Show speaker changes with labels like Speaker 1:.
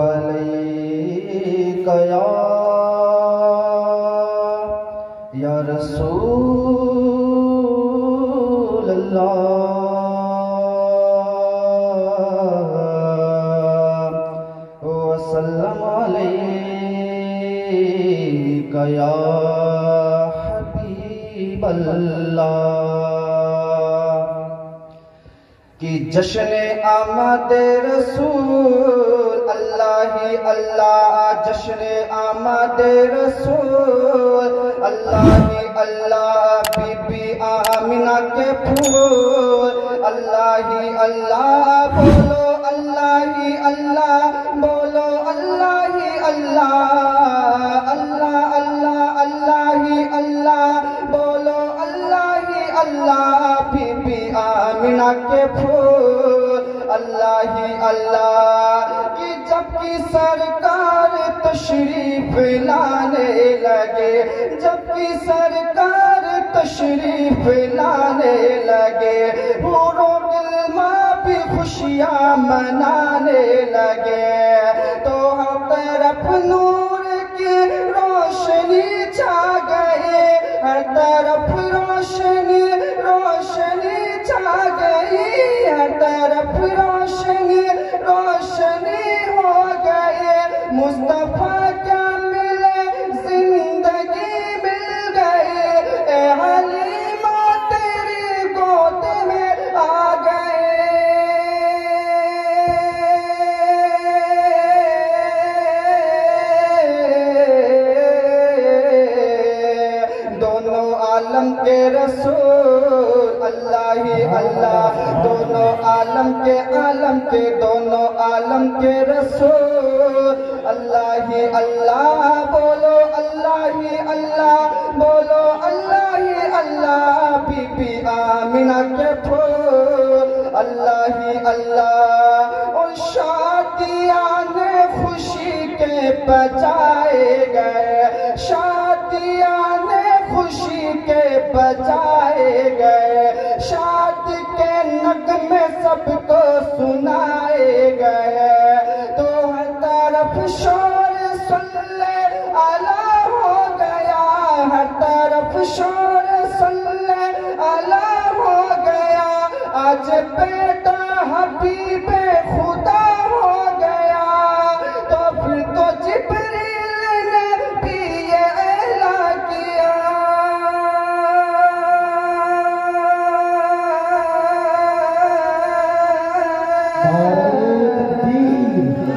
Speaker 1: عليك يا يا رسول الله وسلم عليك يا حبيب الله کہ جشن آمد رسول اللہ ہی اللہ جشن آمد رسول اللہ ہی اللہ بی بی آمینہ کے پھول اللہ ہی اللہ بولو اللہ ہی اللہ بولو اللہ ہی اللہ اللہ اللہ اللہ ہی اللہ بولو اللہ ہی اللہ بی بی آمینہ کے پھول جب کی سرکار تشریف لانے لگے جب کی سرکار تشریف لانے لگے پورو علما بھی خوشیاں منانے لگے۔ تو ہم طرف نور کی روشنی چھا گئے، ہر طرف روشنی روشنی چھا گئی، ہر طرف روشنی۔ مصطفیٰ کیا ملے؟ زندگی مل گئی اے حلیمہ تیری گود میں آ گئے۔ دونوں عالم کے رسول، اللہ ہی اللہ۔ دونوں عالم کے عالم کے دونوں عالم کے رسول اللہ ہی اللہ بولو اللہ ہی اللہ بولو اللہ ہی اللہ بی بی آمینہ کے پھول اللہ ہی اللہ اور شادیاں خوشی کے بجائے گئے شادیاں خوشی کے بجائے گئے شاد کے نغمے سب کو سنائے گئے۔ تو ہر طرف شور سن لے آلہ ہو گیا۔ ہر طرف شور